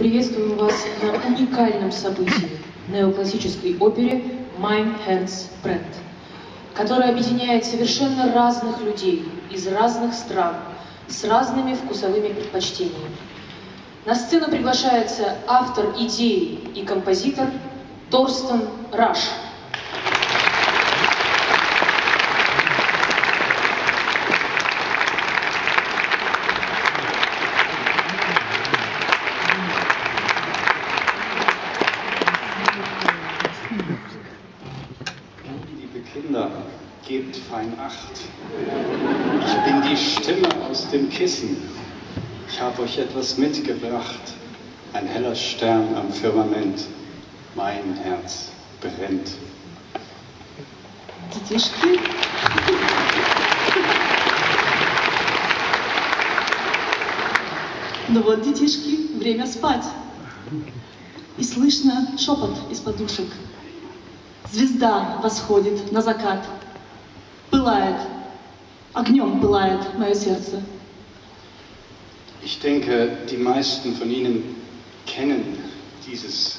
Приветствую вас на уникальном событии неоклассической опере «Mein Herz brennt», которая объединяет совершенно разных людей из разных стран с разными вкусовыми предпочтениями. На сцену приглашается автор идеи и композитор Торстен Раш. fein Acht. Ich bin die Stimme aus dem Kissen. Ich habe euch etwas mitgebracht. Ein heller Stern am Firmament. Mein Herz brennt. Детишки. Ну вот, детишки, время спать. И слышно шепот из подушек. Звезда восходит на закат. Пылает, огнем пылает мое сердце. Ich denke, die meisten von Ihnen kennen dieses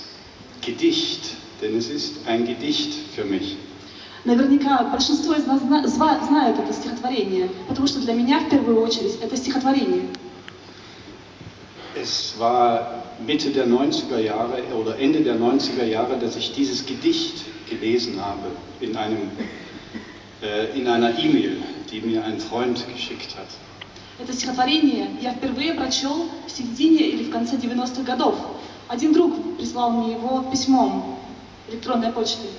Gedicht, denn es ist ein Gedicht für mich. Наверняка большинство из нас зна- зва- знает это стихотворение, потому что для меня в первую очередь это стихотворение. Es war Mitte der 90er Jahre oder Ende der 90er Jahre, dass ich dieses Gedicht gelesen habe in, einem, äh, in einer E-Mail, die mir ein Freund geschickt hat. Это стихотворение я впервые прочел в середине или в конце 90-х годов. Один друг прислал мне его письмом электронной почтой.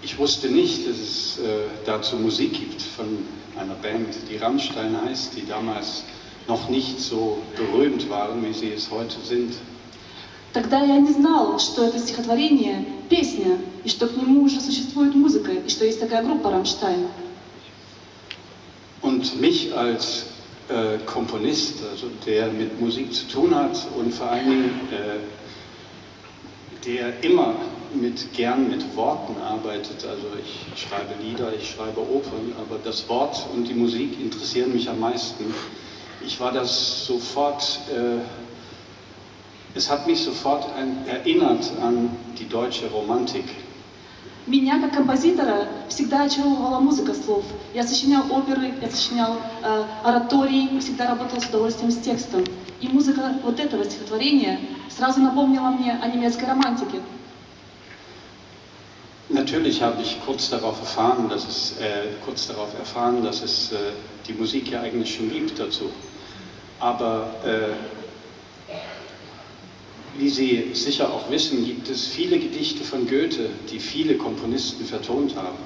Ich wusste nicht, dass es äh, dazu Musik gibt von einer Band, die Rammstein heißt, die damals noch nicht so berühmt waren, wie sie es heute sind. Тогда я не знал, что это стихотворение – песня, и что к нему уже существует музыка, и что есть такая группа «Рамштайн». Und mich als äh, Komponist, also der mit Musik zu tun hat und vor allen Dingen äh, der immer mit, gern mit Worten arbeitet, also ich schreibe Lieder, ich schreibe Opern, aber das Wort und die Musik interessieren mich am meisten. Ich war das sofort, äh, es hat mich sofort erinnert an die deutsche Romantik. Меня, как композитора, всегда очаровывала музыка слов. Я сочинял оперы, я сочинял э, оратории, всегда работал с удовольствием с текстом. И музыка вот этого стихотворения сразу напомнила мне о немецкой романтике. Natürlich habe ich kurz darauf erfahren, dass es, äh, kurz darauf erfahren, dass es äh, die Musik ja eigentlich schon gibt dazu. Aber äh, wie Sie sicher auch wissen, gibt es viele Gedichte von Goethe, die viele Komponisten vertont haben.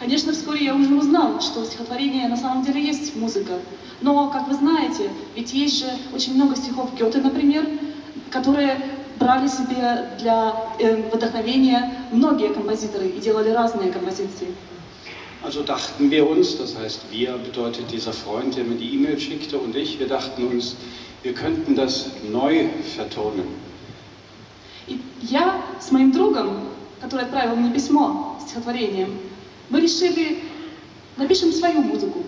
Конечно, вскоре я уже узнал, что у стихотворения на самом деле есть музыка. Но, как вы знаете, ведь есть же очень много стихов Гёте, например, которые брали себе для э, вдохновения многие композиторы и делали разные композиции. Also dachten wir uns, das heißt wir bedeutet dieser Freund, der mir die E-Mail schickte und ich, wir dachten uns, wir könnten das neu vertonen. И я с моим другом, который отправил мне письмо с стихотворением, мы решили, напишем свою музыку.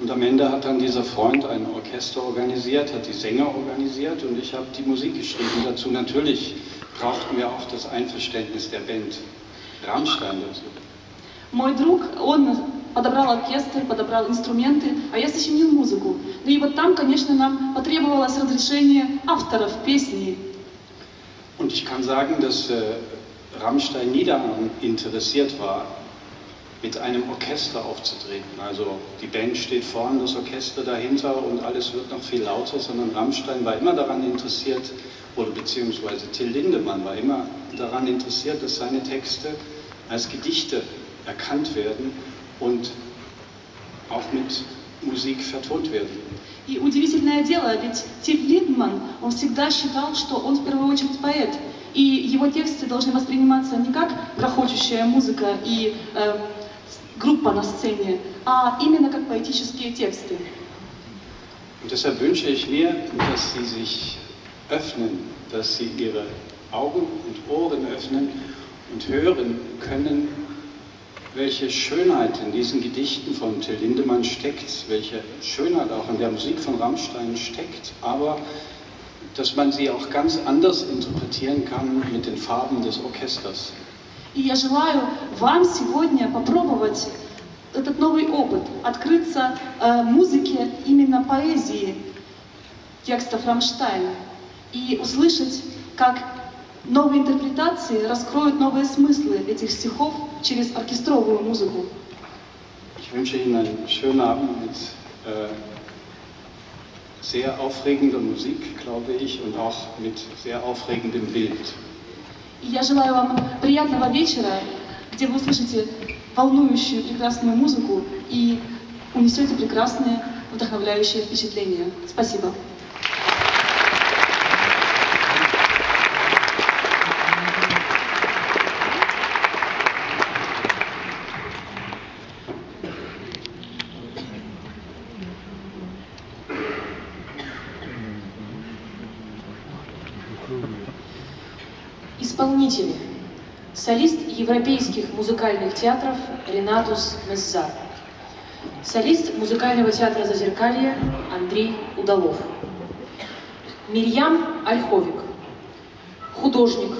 Und am Ende hat dann dieser Freund ein Orchester organisiert, hat die Sänger organisiert und ich habe die Musik geschrieben dazu. Natürlich brauchten wir auch das Einverständnis der Band Rammstein dazu. Мой друг, он подобрал оркестр, подобрал инструменты, а я сочинил музыку. Ну и вот там, конечно, нам потребовалось разрешение авторов песни. Und ich kann sagen, dass äh, Rammstein nie daran interessiert war, mit einem Orchester aufzutreten. Also die Band steht vorne, das Orchester dahinter und alles wird noch viel lauter, sondern Rammstein war immer daran interessiert, oder beziehungsweise Till Lindemann war immer daran interessiert, dass seine Texte als Gedichte erkannt werden und auch mit Musik vertont werden. И удивительное дело, ведь Тиль Линдман, он всегда считал, что он в первую очередь поэт. И его тексты должны восприниматься не как грохочущая музыка и э, группа на сцене, а именно как поэтические тексты. Und deshalb wünsche ich mir, dass Sie sich öffnen, dass Sie Ihre Augen und Ohren öffnen und hören können, welche Schönheit in diesen Gedichten von Till Lindemann steckt, welche Schönheit auch in der Musik von Rammstein steckt, aber dass man sie auch ganz anders interpretieren kann mit den Farben des Orchesters. И я желаю вам сегодня попробовать этот новый опыт, открыться э, музыке именно поэзии текстов Рамштайн и услышать, как новые интерпретации раскроют новые смыслы этих стихов через оркестровую музыку. Ich wünsche Ihnen einen schönen Abend mit äh, sehr aufregender Musik, glaube ich, und auch mit sehr aufregendem Bild. Я желаю вам приятного вечера, где вы услышите волнующую прекрасную музыку и унесете прекрасные вдохновляющие впечатления. Спасибо. Исполнители. Солист европейских музыкальных театров Ренатус Мессар. Солист музыкального театра Зазеркалье Андрей Удалов. Мирьям Ольховик. Художник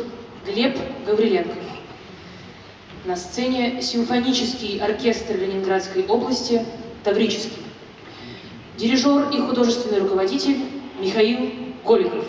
Глеб Гавриленков. На сцене симфонический оркестр Ленинградской области Таврический. Дирижер и художественный руководитель Михаил Голиков.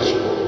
求。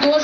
Художник